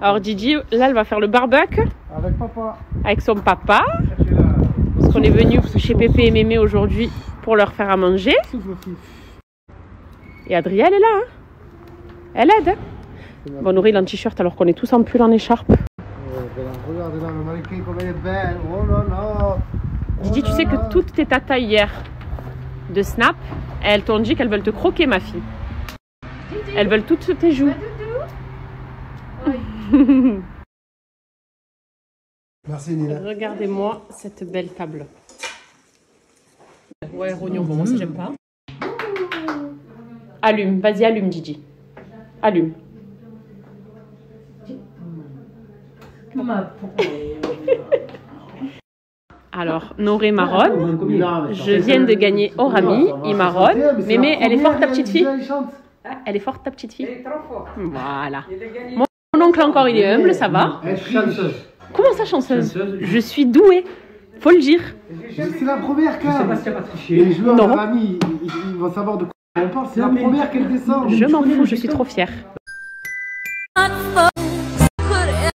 Alors Didi, là, elle va faire le barbecue Avec papa. avec son papa. Parce qu'on est venu chez Pépé et Mémé aujourd'hui pour leur faire à manger. Et Adrien, elle est là. hein. Elle aide. hein. Bon, Nourri, il est en t-shirt alors qu'on est tous en pull, en écharpe. Regardez là, le mannequin comme elle est belle. Oh là là. Didi, tu sais que toutes tes tatas hier de Snap, elles t'ont dit qu'elles veulent te croquer, ma fille. Elles veulent toutes tes joues. Merci Nina. Regardez-moi cette belle table. Ouais, rognon, bon, moi ça j'aime pas. Allume, vas-y, allume, Didi. Allume. Alors, Noré marronne. Je viens de gagner Orami, il marronne. Mémé, elle est forte ta petite fille Elle est forte ta petite fille Voilà. Mon oncle encore, il est humble, ça va. Comment ça, chanceuse Je suis douée, faut le dire. C'est la première carte. Je sais pas si elle va tricher. Les joueurs Non. de ils, ils- ils vont savoir de quoi on parle. C'est la première qu'elle descend. Je m'en fous, je suis trop fière.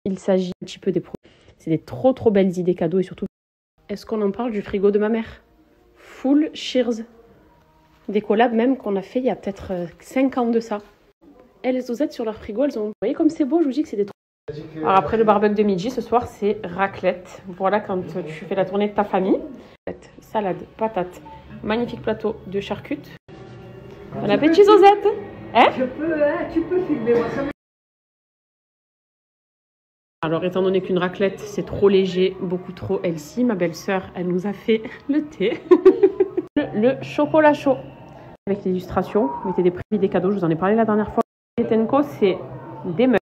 Il s'agit un petit peu des pro. C'est des trop trop belles idées cadeaux et surtout. Est-ce qu'on en parle du frigo de ma mère? Full Shears. Des collabs même qu'on a fait il y a peut-être 5 ans de ça. Elles osent sur leur frigo, elles ont. Vous voyez comme c'est beau, je vous dis que c'est des. Alors après le barbecue de midi, ce soir c'est raclette. Voilà quand tu fais la tournée de ta famille. Salade, patate, magnifique plateau de charcutes. Bon appétit Zozette Hein Je peux, hein, tu peux filmer moi ça. Alors, étant donné qu'une raclette, c'est trop léger, beaucoup trop healthy, ma belle-sœur, elle nous a fait le thé. le, le chocolat chaud. Avec l'illustration, mettez des prix, des cadeaux, je vous en ai parlé la dernière fois. Les Tenko, c'est des meufs.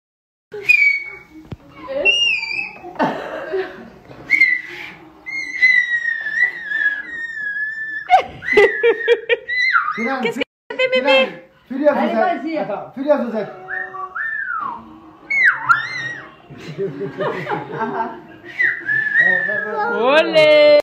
Qu'est-ce que ça fait mémé Fais-lui à Allez, vas-y. Attends, à Zozette. Olé